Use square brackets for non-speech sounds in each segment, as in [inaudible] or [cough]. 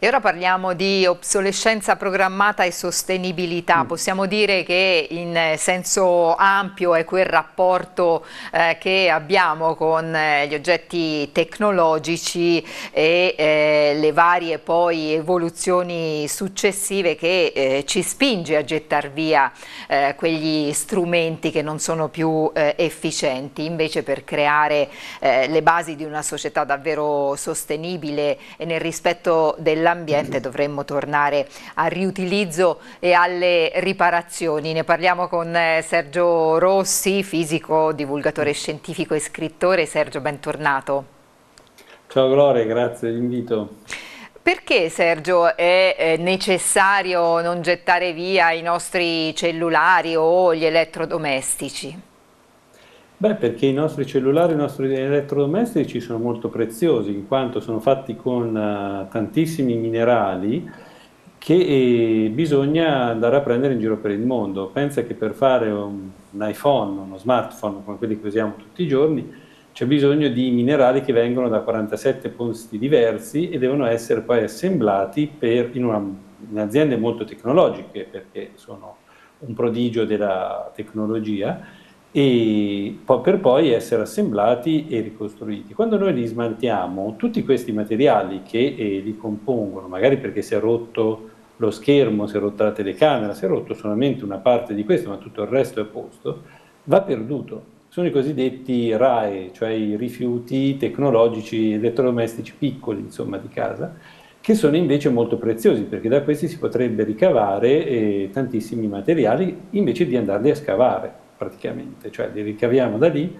E ora parliamo di obsolescenza programmata e sostenibilità. Mm. Possiamo dire che in senso ampio è quel rapporto eh, che abbiamo con eh, gli oggetti tecnologici e eh, le varie poi evoluzioni successive che eh, ci spinge a gettar via eh, quegli strumenti che non sono più eh, efficienti. Invece per creare le basi di una società davvero sostenibile e nel rispetto della dell'ambiente dovremmo tornare al riutilizzo e alle riparazioni. Ne parliamo con eh, Sergio Rossi, fisico, divulgatore scientifico e scrittore. Sergio, bentornato. Ciao Gloria, grazie dell'invito. Perché Sergio è necessario non gettare via i nostri cellulari o gli elettrodomestici? Beh, perché i nostri cellulari, i nostri elettrodomestici sono molto preziosi, in quanto sono fatti con uh, tantissimi minerali che eh, bisogna andare a prendere in giro per il mondo. Pensa che per fare un, un iPhone, uno smartphone come quelli che usiamo tutti i giorni, c'è bisogno di minerali che vengono da 47 posti diversi e devono essere poi assemblati per, in, una, in aziende molto tecnologiche, perché sono un prodigio della tecnologia, e per poi essere assemblati e ricostruiti. Quando noi li smaltiamo, tutti questi materiali che eh, li compongono, magari perché si è rotto lo schermo, si è rotta la telecamera, si è rotto solamente una parte di questo, ma tutto il resto è a posto, va perduto. Sono i cosiddetti RAE, cioè i rifiuti tecnologici elettrodomestici piccoli, insomma, di casa, che sono invece molto preziosi, perché da questi si potrebbe ricavare eh, tantissimi materiali invece di andarli a scavare praticamente, cioè li ricaviamo da lì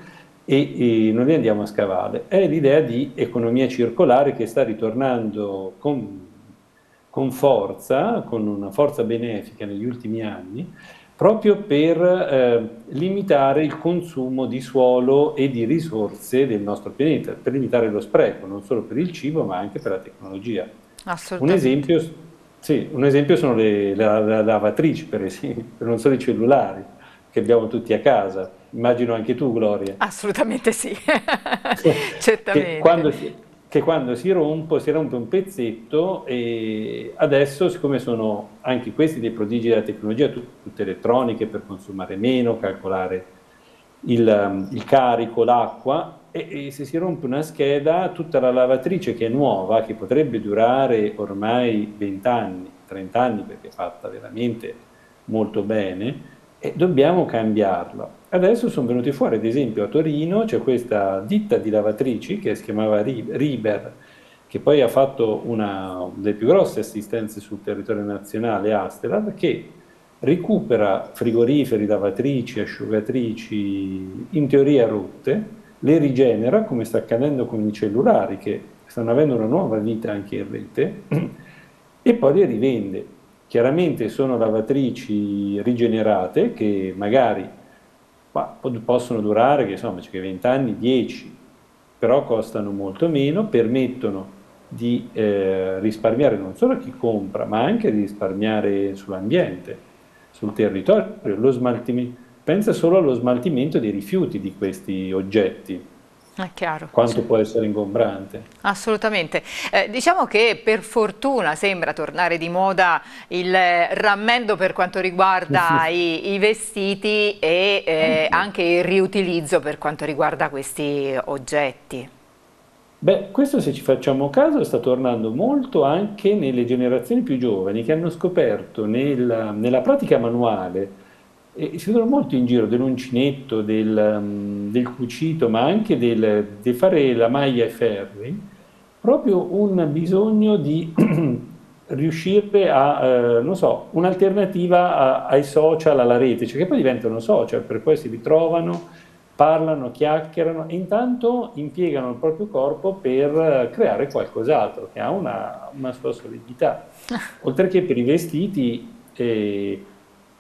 e, e non li andiamo a scavare. È l'idea di economia circolare che sta ritornando con, con forza, con una forza benefica negli ultimi anni, proprio per eh, limitare il consumo di suolo e di risorse del nostro pianeta, per limitare lo spreco, non solo per il cibo ma anche per la tecnologia. Un esempio, sì, un esempio sono le, le, le lavatrici, per esempio, non solo i cellulari che abbiamo tutti a casa. Immagino anche tu, Gloria. Assolutamente sì, [laughs] certamente. Che quando, si, che quando si rompe, si rompe un pezzetto e adesso, siccome sono anche questi dei prodigi della tecnologia, tutte elettroniche per consumare meno, calcolare il, il carico, l'acqua, e, e, se si rompe una scheda, tutta la lavatrice che è nuova, che potrebbe durare ormai 20 anni, 30 anni, perché è fatta veramente molto bene, e dobbiamo cambiarlo. Adesso sono venuti fuori, ad esempio a Torino c'è questa ditta di lavatrici che si chiamava Riber, che poi ha fatto una delle più grosse assistenze sul territorio nazionale, Astelad, che recupera frigoriferi, lavatrici, asciugatrici in teoria rotte, le rigenera come sta accadendo con i cellulari che stanno avendo una nuova vita anche in rete [clears throat] e poi le rivende Chiaramente sono lavatrici rigenerate che magari possono durare, insomma, 20 anni, 10, però costano molto meno, permettono di eh, risparmiare non solo chi compra, ma anche di risparmiare sull'ambiente, sul territorio. pensa solo allo smaltimento dei rifiuti di questi oggetti. Quanto può essere ingombrante. Assolutamente. Eh, diciamo che per fortuna sembra tornare di moda il rammendo per quanto riguarda [laughs] i, i, vestiti e eh, anche il riutilizzo per quanto riguarda questi oggetti. Beh, questo se ci facciamo caso sta tornando molto anche nelle generazioni più giovani che hanno scoperto nella, nella pratica manuale e si vedono molto in giro dell'uncinetto, del, um, del, cucito, ma anche del, di fare la maglia ai ferri, proprio un bisogno di [clears throat] riuscire a, eh, non so, un'alternativa ai social, alla rete, cioè che poi diventano social, per poi si ritrovano, parlano, chiacchierano e intanto impiegano il proprio corpo per creare qualcos'altro che ha una, una sua solidità. [laughs] Oltre che per i vestiti... Eh,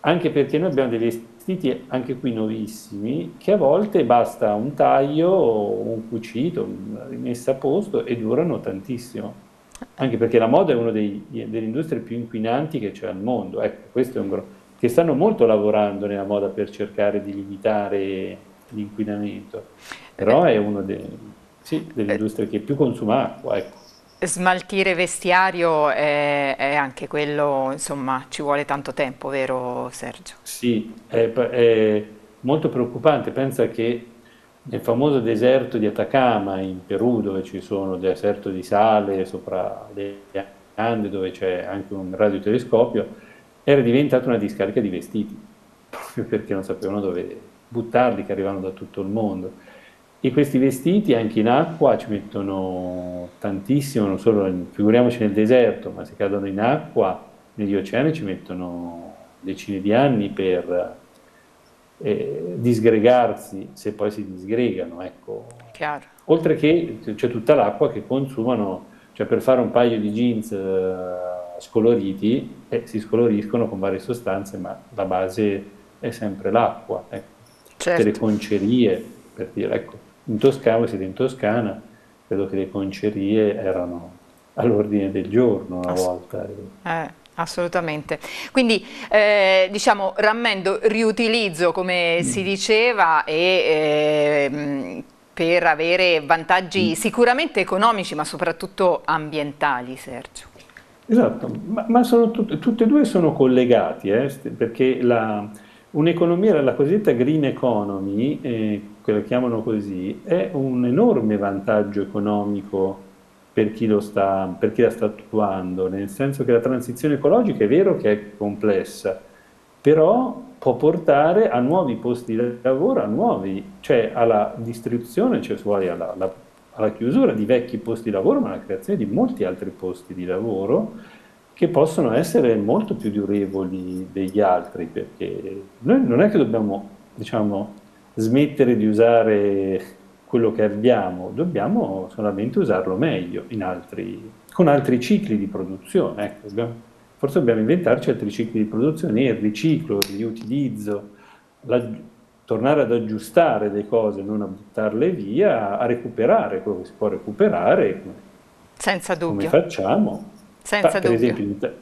anche perché noi abbiamo dei vestiti anche qui nuovissimi che a volte basta un taglio, un cucito, una rimessa a posto e durano tantissimo. Anche perché la moda è una delle industrie più inquinanti che c'è al mondo, ecco, questo è un grosso che stanno molto lavorando nella moda per cercare di limitare l'inquinamento, però è una delle, sì, delle industrie che più consuma acqua. Ecco. Smaltire vestiario è, è, anche quello, insomma, ci vuole tanto tempo, vero Sergio? Sì, è, è molto preoccupante. Pensa che nel famoso deserto di Atacama in Perù, dove ci sono deserto di sale sopra le Ande, dove c'è anche un radiotelescopio, era diventata una discarica di vestiti, [laughs] proprio perché non sapevano dove buttarli, che arrivavano da tutto il mondo. E questi vestiti anche in acqua ci mettono tantissimo, non solo, figuriamoci nel deserto, ma se cadono in acqua, negli oceani ci mettono decine di anni per eh, disgregarsi, se poi si disgregano. Ecco. Chiaro. Oltre che c'è tutta l'acqua che consumano, cioè per fare un paio di jeans eh, scoloriti, eh, si scoloriscono con varie sostanze, ma la base è sempre l'acqua. Ecco. Certo. Tutte le concerie, per dire, ecco, in Toscana, siete in Toscana, credo che le concerie erano all'ordine del giorno una volta. Eh, assolutamente. Quindi eh, diciamo rammendo, riutilizzo come mm. si diceva e eh, per avere vantaggi mm. sicuramente economici ma soprattutto ambientali, Sergio. Esatto, ma, ma tut tutte e due sono collegati, eh, perché un'economia, la cosiddetta green economy, eh, che la chiamano così, è un enorme vantaggio economico per chi, sta, per chi la sta attuando, nel senso che la transizione ecologica è vero che è complessa, però può portare a nuovi posti di lavoro, a nuovi, cioè alla distribuzione, cioè alla, alla, alla chiusura di vecchi posti di lavoro, ma alla creazione di molti altri posti di lavoro che possono essere molto più durevoli degli altri, perché noi non è che dobbiamo, diciamo, smettere di usare quello che abbiamo, dobbiamo solamente usarlo meglio altri, con altri cicli di produzione. Ecco, dobbiamo, forse dobbiamo inventarci altri cicli di produzione, il riciclo, il riutilizzo, la, tornare ad aggiustare le cose, non a buttarle via, a recuperare quello che si può recuperare. Senza dubbio. Come facciamo? Senza per dubbio. esempio,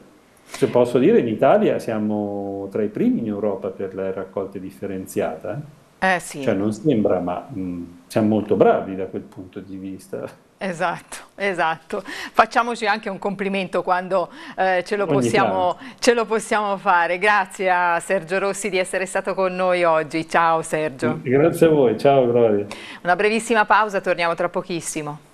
se posso dire, in Italia siamo tra i primi in Europa per la raccolta differenziata. Eh? Eh sì. Cioè non sembra, ma mh, siamo molto bravi da quel punto di vista. Esatto, esatto. Facciamoci anche un complimento quando eh, ce, lo possiamo, ce, lo possiamo, fare. Grazie a Sergio Rossi di essere stato con noi oggi. Ciao Sergio. Grazie a voi, ciao Gloria. Una brevissima pausa, torniamo tra pochissimo.